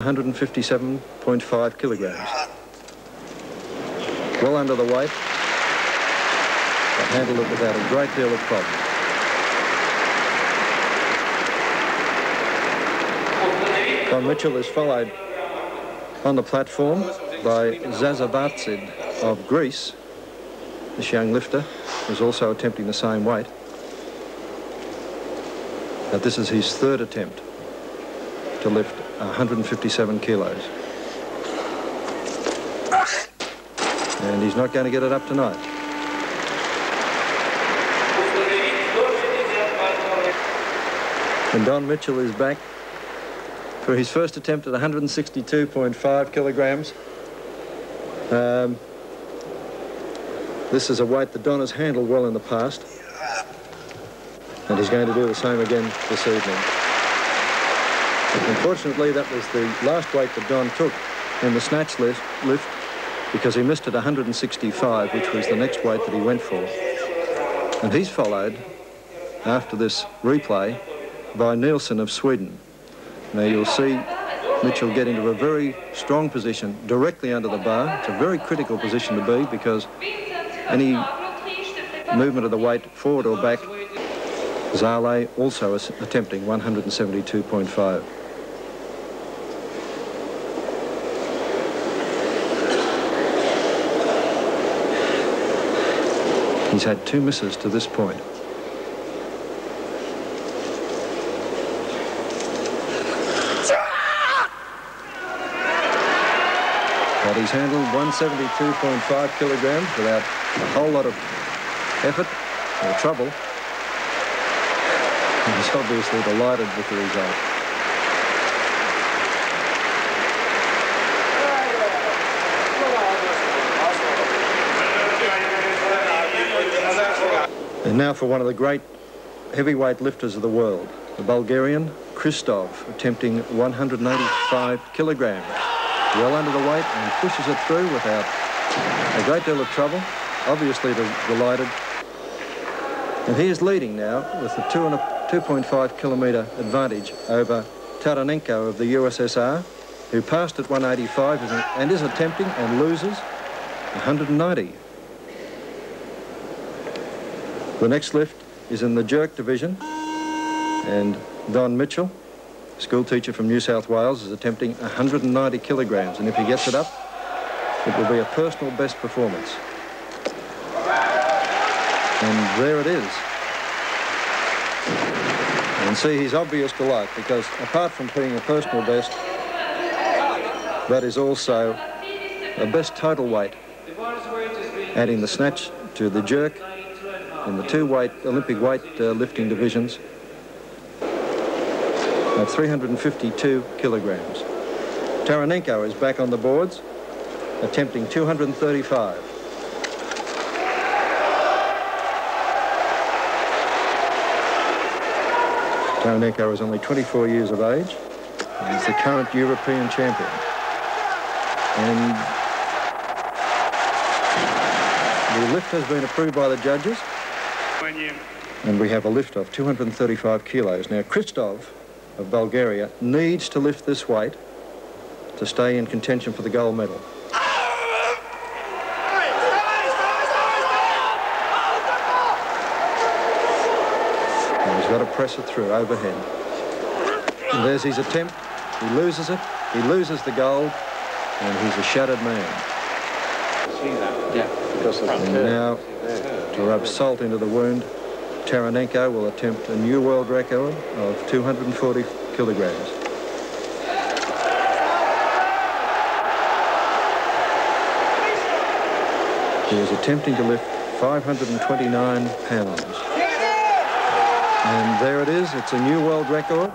157.5 kilograms. Well under the weight, but handled it without a great deal of problem. Don Mitchell is followed on the platform by Zazavatsid of Greece. This young lifter is also attempting the same weight. Now this is his third attempt to lift 157 kilos. And he's not going to get it up tonight. And Don Mitchell is back for his first attempt at 162.5 kilograms. Um, this is a weight that Don has handled well in the past. And he's going to do the same again this evening. Unfortunately, that was the last weight that Don took in the snatch lift, lift because he missed at 165, which was the next weight that he went for. And he's followed, after this replay, by Nielsen of Sweden. Now you'll see Mitchell get into a very strong position directly under the bar. It's a very critical position to be because any movement of the weight forward or back, Zale also attempting 172.5. He's had two misses to this point. But he's handled 172.5 kilograms without a whole lot of effort or trouble. He's obviously delighted with the result. And now for one of the great heavyweight lifters of the world, the Bulgarian Kristov, attempting 185 kilograms. Well under the weight and pushes it through without a great deal of trouble. Obviously delighted. And he is leading now with the two and a 2.5 kilometre advantage over Taranenko of the USSR, who passed at 185 and is attempting and loses 190. The next lift is in the jerk division, and Don Mitchell, school teacher from New South Wales, is attempting 190 kilograms, and if he gets it up, it will be a personal best performance. And there it is. And see his obvious delight, because apart from being a personal best, that is also a best total weight, adding the snatch to the jerk in the two weight Olympic weight uh, lifting divisions at 352 kilograms. Taranenko is back on the boards, attempting 235. Taranenko is only 24 years of age. He's the current European champion. And the lift has been approved by the judges. And we have a lift of 235 kilos. Now, Kristov of Bulgaria needs to lift this weight to stay in contention for the gold medal. And he's got to press it through overhead. And there's his attempt. He loses it. He loses the gold. And he's a shattered man. See that? Yeah. Because of and now to rub salt into the wound, Taranenko will attempt a new world record of 240 kilograms. He is attempting to lift 529 pounds. And there it is, it's a new world record.